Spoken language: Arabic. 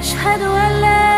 أشهد أن لا